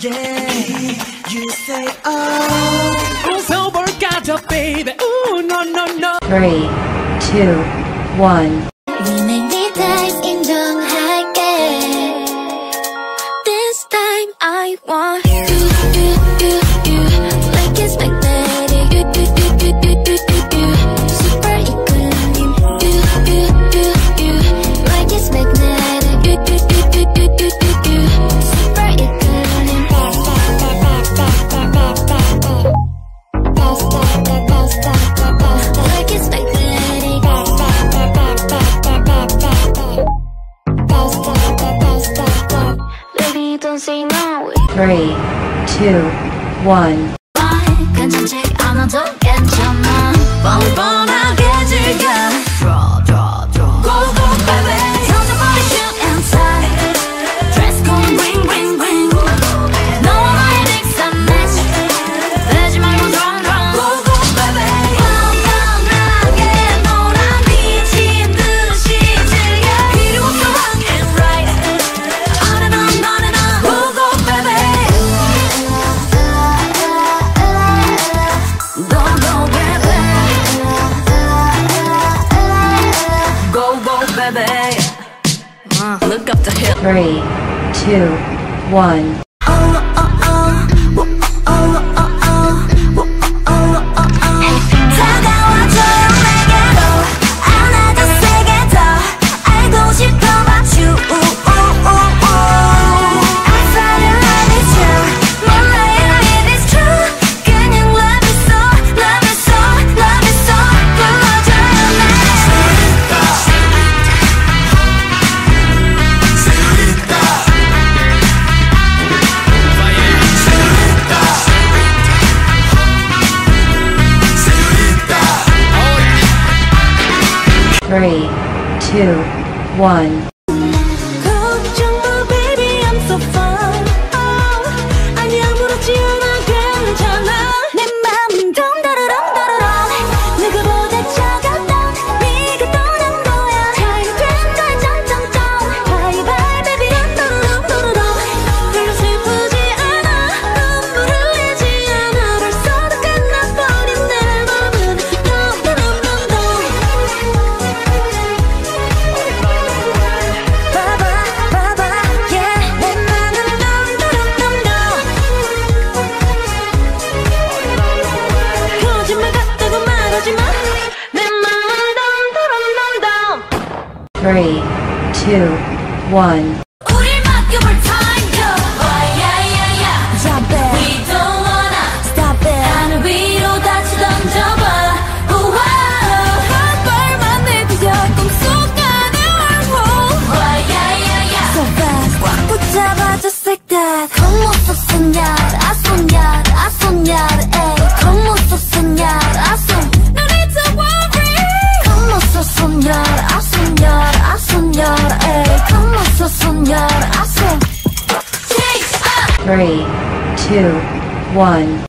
yeah. You say, oh, it's over, gotcha, baby. Ooh, no, no, no. Three, two, one. three, two, one. three, two, one. three, two, one. three, two, one.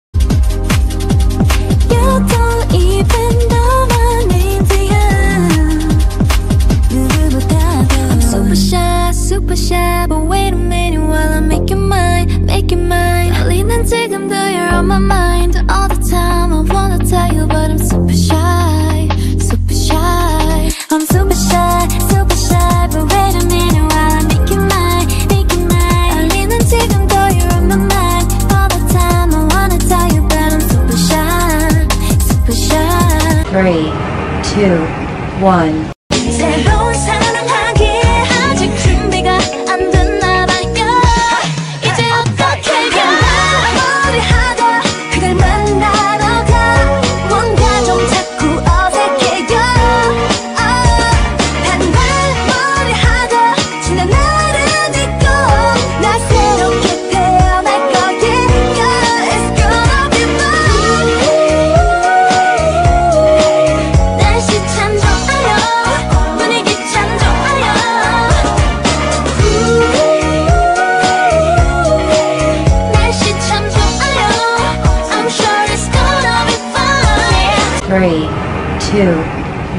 지금 though you're on my mind all the time. I wanna tell you but I'm super shy, super shy. I'm super shy, super shy but wait a minute while I make you mine, make you mine. 알리는 지금 though you're on my mind all the time. I wanna tell you but I'm super shy, super shy. 3, 2, 1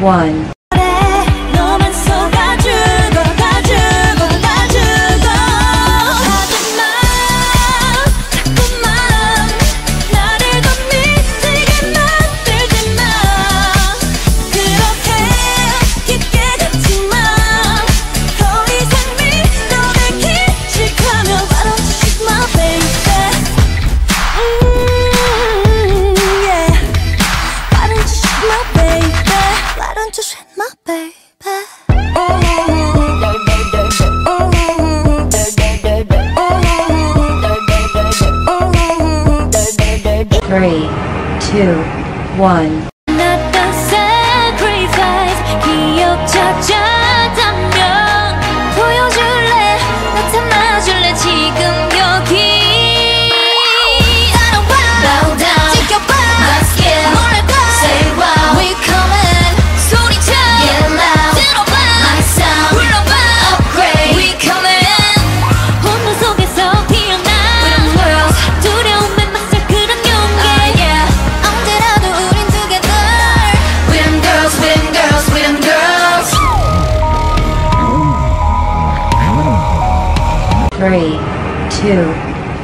1. two, one.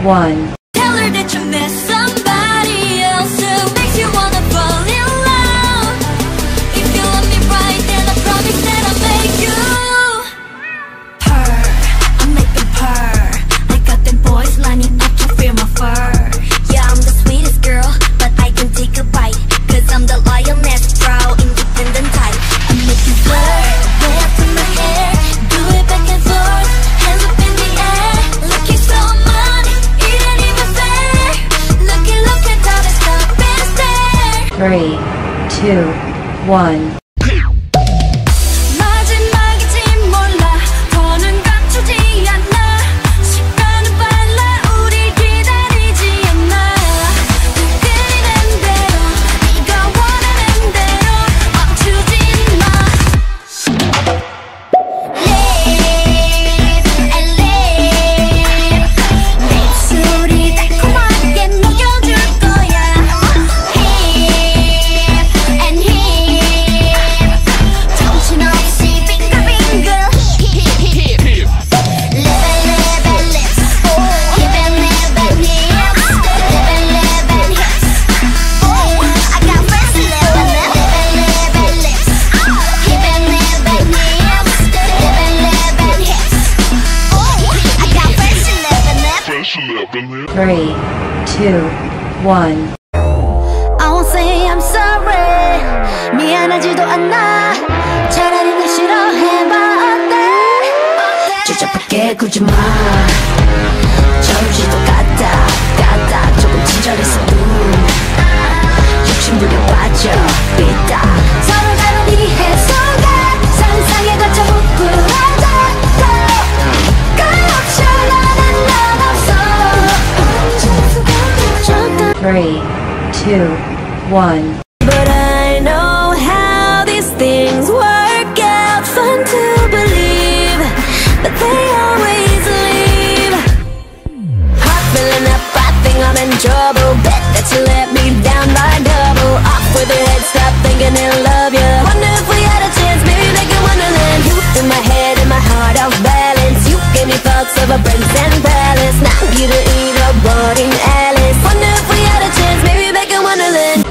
1. one. one. I won't say I'm sorry. 미안하지도 않아. 차라리 날 싫어해봐 어때? 주저밖에 굴지 마. 저주도 까딱 까딱 조금 친절했어. two, one. But I know how these things work out. Fun to believe, but they always leave. Heart filling up, I think I'm in trouble. Bet that you let me down by double. Off with your head, stop thinking love you. Wonder if we had a chance, maybe make it wonderland. You in my head, my heart, off balance. You me thoughts of a Prince and Palace. Now you the boarding ass.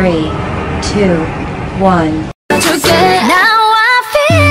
three, two, one. Now I feel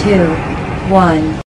two, one.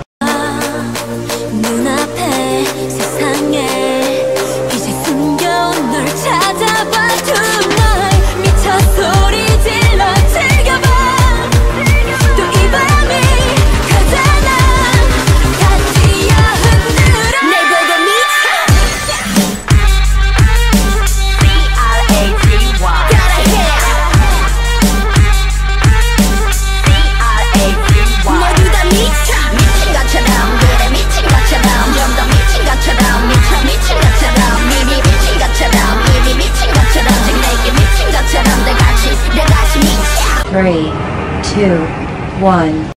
two, one.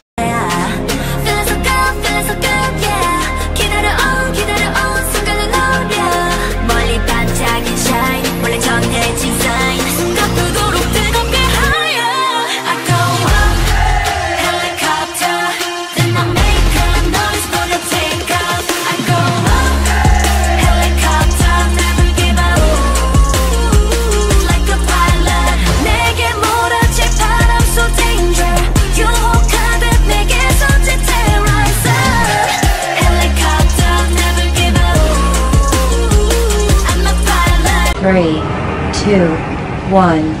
two, one.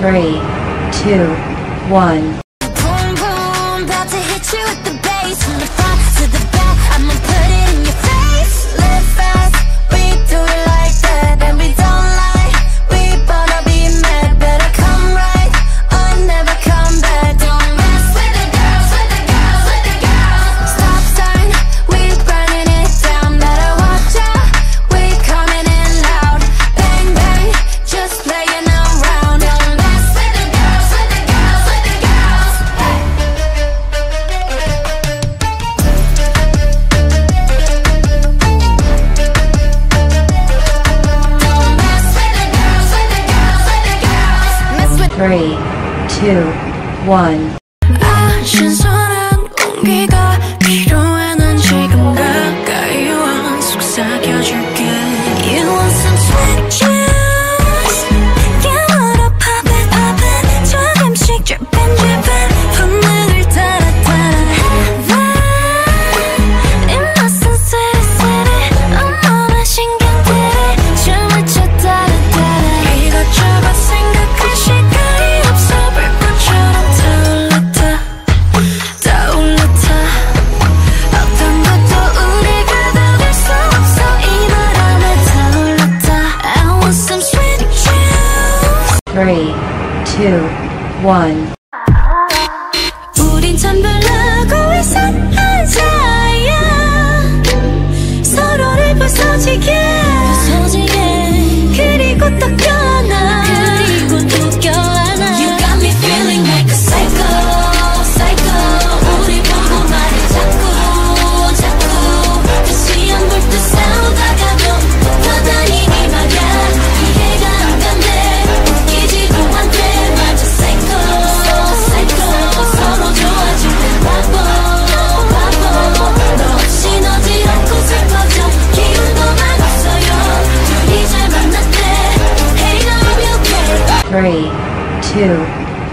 three, two, one. two, one. 1.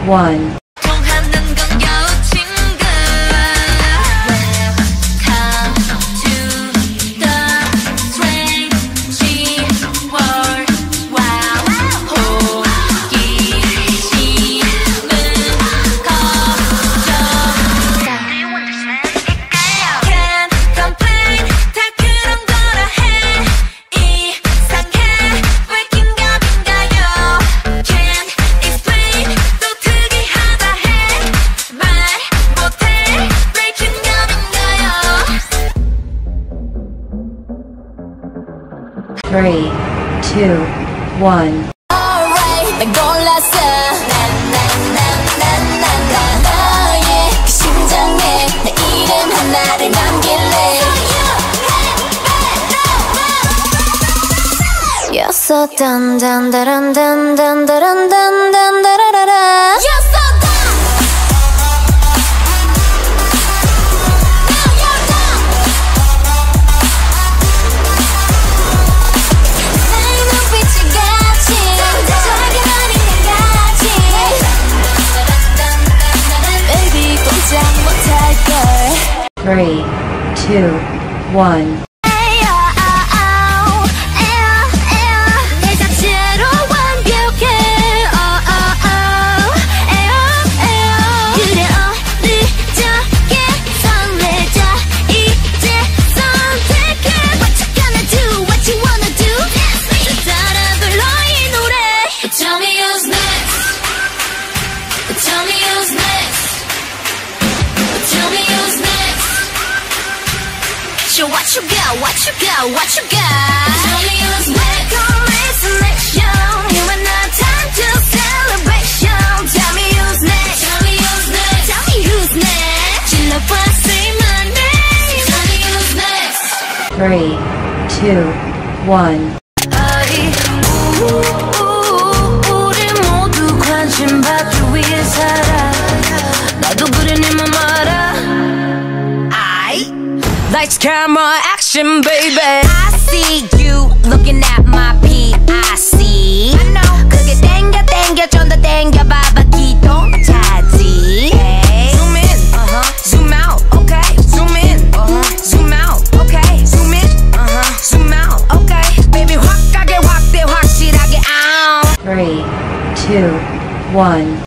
1. two, one. You're so dun dun dun dun dun dun dun three, two, one. you got, what you got. Tell me back on. You and I, time to celebration. Tell me who's next. Tell me who's next. Tell me who's next. You know what, say my name. Tell me who's next. Three, two, one. I, Lights, camera, action, baby. I see you looking at my PIC. I know. 그게 땡겨, 땡겨, 좀더 땡겨봐봐. 기도 차지. Hey. Zoom in, uh huh. Zoom out, okay. Zoom in, uh huh. Zoom out, okay. Zoom in, uh huh. Zoom out, okay. Baby, 확 확대, 확실하게, Three, two, one.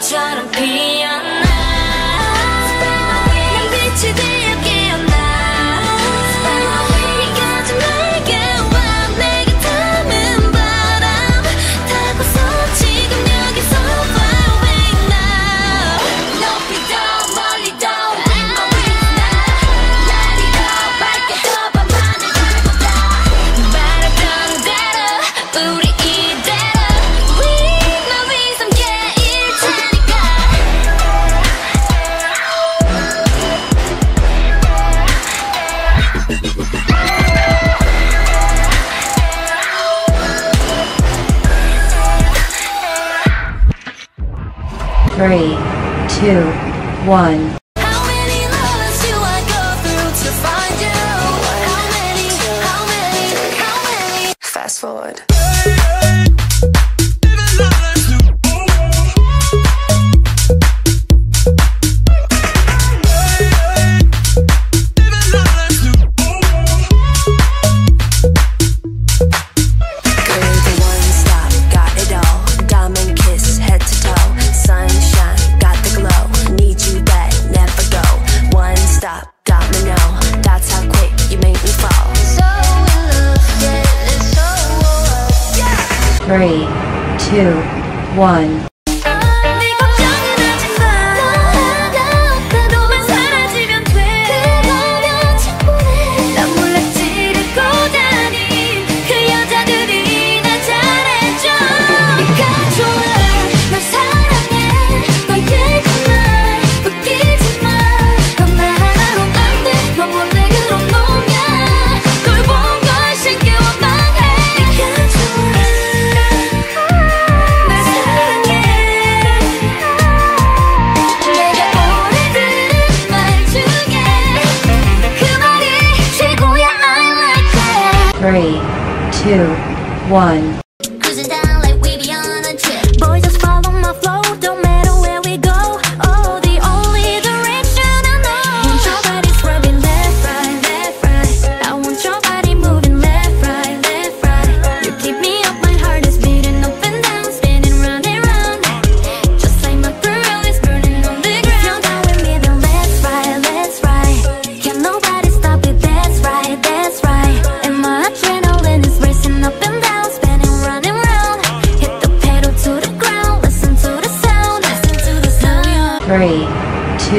trying to be young. three, two, one. three, two, one. 1.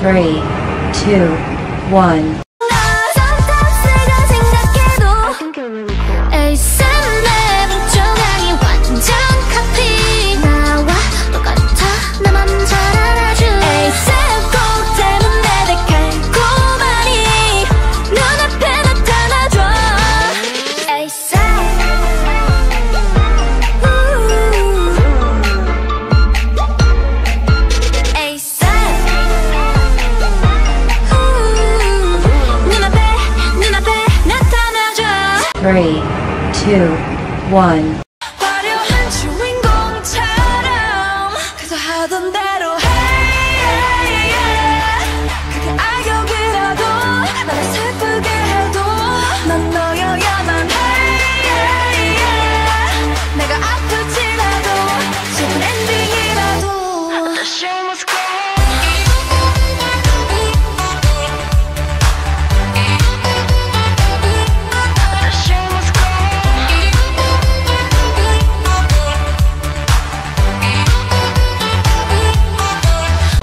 three, two, one. 1.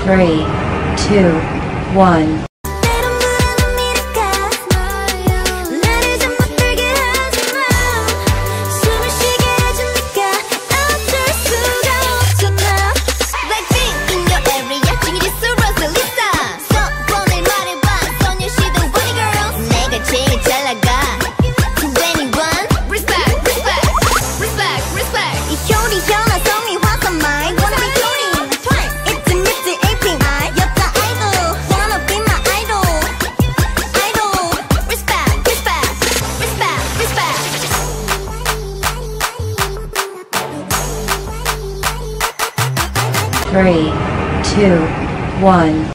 three, two, one. three, two, one.